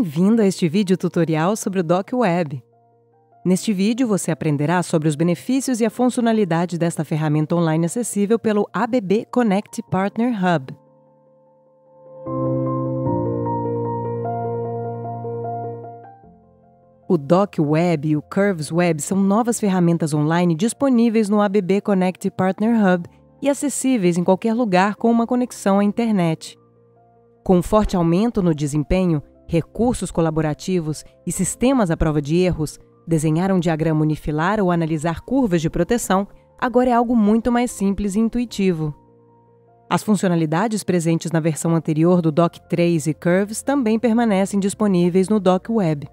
Bem-vindo a este vídeo tutorial sobre o Doc Web. Neste vídeo você aprenderá sobre os benefícios e a funcionalidade desta ferramenta online acessível pelo ABB Connect Partner Hub. O Doc Web e o Curves Web são novas ferramentas online disponíveis no ABB Connect Partner Hub e acessíveis em qualquer lugar com uma conexão à internet. Com um forte aumento no desempenho, recursos colaborativos e sistemas à prova de erros, desenhar um diagrama unifilar ou analisar curvas de proteção agora é algo muito mais simples e intuitivo. As funcionalidades presentes na versão anterior do Doc 3 e Curves também permanecem disponíveis no Doc Web.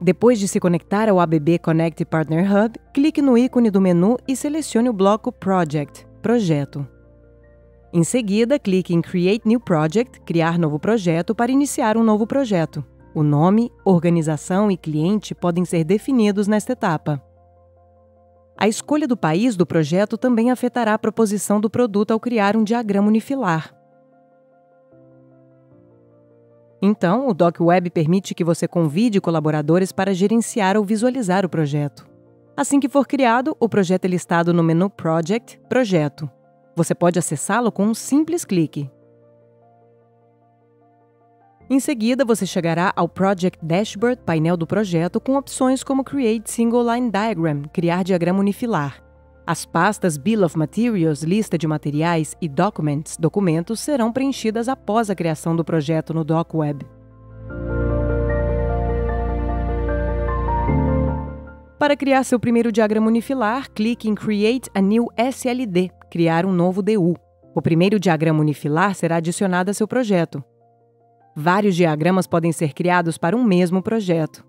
Depois de se conectar ao ABB Connect Partner Hub, clique no ícone do menu e selecione o bloco Project, Projeto. Em seguida, clique em Create New Project, Criar novo projeto, para iniciar um novo projeto. O nome, organização e cliente podem ser definidos nesta etapa. A escolha do país do projeto também afetará a proposição do produto ao criar um diagrama unifilar. Então, o Doc Web permite que você convide colaboradores para gerenciar ou visualizar o projeto. Assim que for criado, o projeto é listado no menu Project, Projeto. Você pode acessá-lo com um simples clique. Em seguida, você chegará ao Project Dashboard, painel do projeto, com opções como Create Single Line Diagram, criar diagrama unifilar. As pastas Bill of Materials, lista de materiais, e Documents, documentos, serão preenchidas após a criação do projeto no Doc Para criar seu primeiro diagrama unifilar, clique em Create a New SLD, criar um novo DU. O primeiro diagrama unifilar será adicionado a seu projeto. Vários diagramas podem ser criados para um mesmo projeto.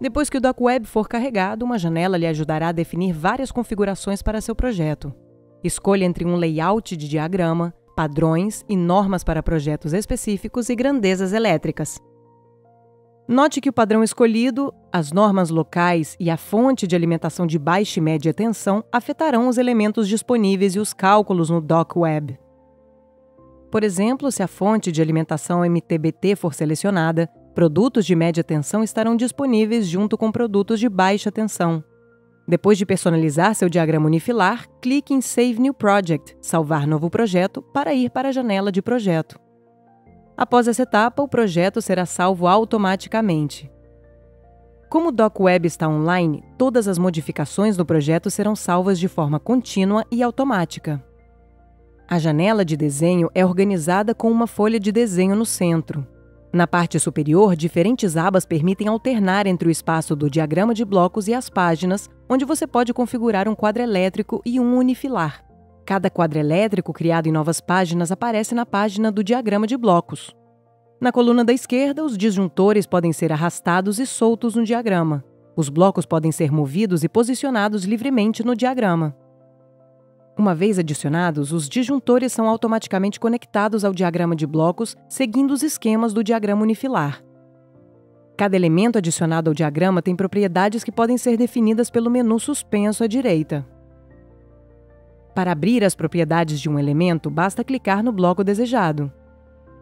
Depois que o DocWeb for carregado, uma janela lhe ajudará a definir várias configurações para seu projeto. Escolha entre um layout de diagrama, padrões e normas para projetos específicos e grandezas elétricas. Note que o padrão escolhido, as normas locais e a fonte de alimentação de baixa e média tensão afetarão os elementos disponíveis e os cálculos no Doc Web. Por exemplo, se a fonte de alimentação MTBT for selecionada, produtos de média tensão estarão disponíveis junto com produtos de baixa tensão. Depois de personalizar seu diagrama unifilar, clique em Save New Project, salvar novo projeto, para ir para a janela de projeto. Após essa etapa, o projeto será salvo automaticamente. Como o Doc Web está online, todas as modificações do projeto serão salvas de forma contínua e automática. A janela de desenho é organizada com uma folha de desenho no centro. Na parte superior, diferentes abas permitem alternar entre o espaço do diagrama de blocos e as páginas, onde você pode configurar um quadro elétrico e um unifilar. Cada quadro elétrico criado em novas páginas aparece na página do diagrama de blocos. Na coluna da esquerda, os disjuntores podem ser arrastados e soltos no diagrama. Os blocos podem ser movidos e posicionados livremente no diagrama. Uma vez adicionados, os disjuntores são automaticamente conectados ao diagrama de blocos, seguindo os esquemas do diagrama unifilar. Cada elemento adicionado ao diagrama tem propriedades que podem ser definidas pelo menu suspenso à direita. Para abrir as propriedades de um elemento, basta clicar no bloco desejado.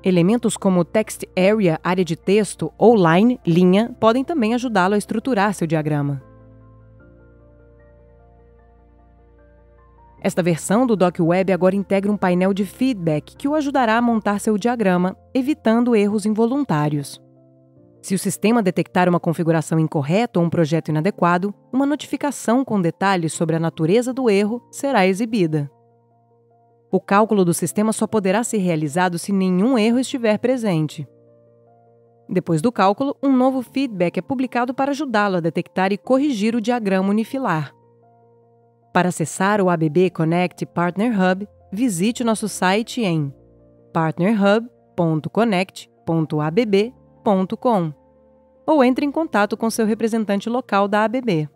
Elementos como Text Area, área de texto, ou Line, linha, podem também ajudá-lo a estruturar seu diagrama. Esta versão do Doc Web agora integra um painel de feedback que o ajudará a montar seu diagrama, evitando erros involuntários. Se o sistema detectar uma configuração incorreta ou um projeto inadequado, uma notificação com detalhes sobre a natureza do erro será exibida. O cálculo do sistema só poderá ser realizado se nenhum erro estiver presente. Depois do cálculo, um novo feedback é publicado para ajudá-lo a detectar e corrigir o diagrama unifilar. Para acessar o ABB Connect Partner Hub, visite nosso site em partnerhub.connect.abb.com ou entre em contato com seu representante local da ABB.